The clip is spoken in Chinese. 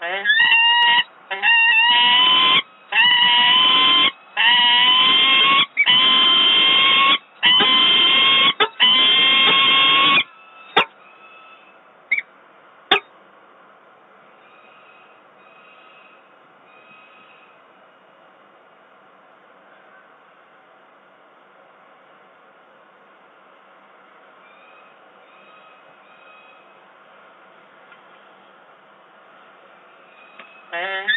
哎。man